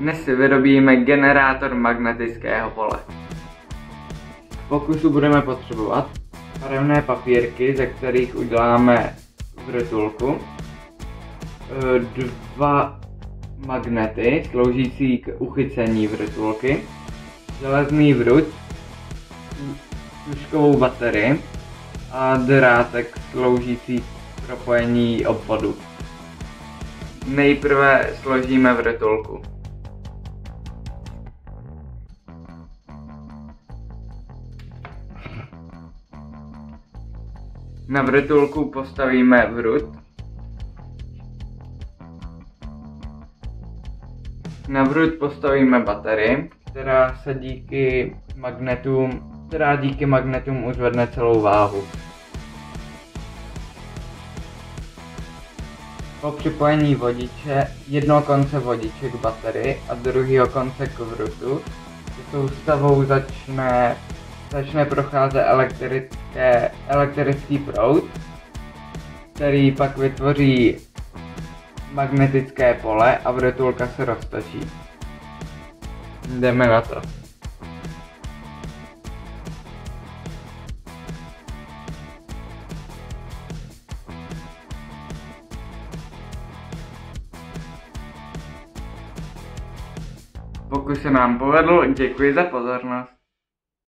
Dnes si vyrobíme generátor magnetického pole. V pokusu budeme potřebovat barevné papírky, ze kterých uděláme vrtulku, e, dva magnety sloužící k uchycení vrtulky, železný vrut, tuškovou baterii a drátek sloužící k propojení obvodu. Nejprve složíme vrtulku. Na vrtulku postavíme vrut. Na vrut postavíme baterii, která se díky magnetům, která díky magnetům uzvedne celou váhu. Po připojení vodiče, jednoho konce vodiče k baterii a druhého konce k vrutu, soustavou začne začne procházet elektrické, elektrický proud, který pak vytvoří magnetické pole a vrtulka se roztočí. Jdeme na to. Pokud se nám povedlo, děkuji za pozornost.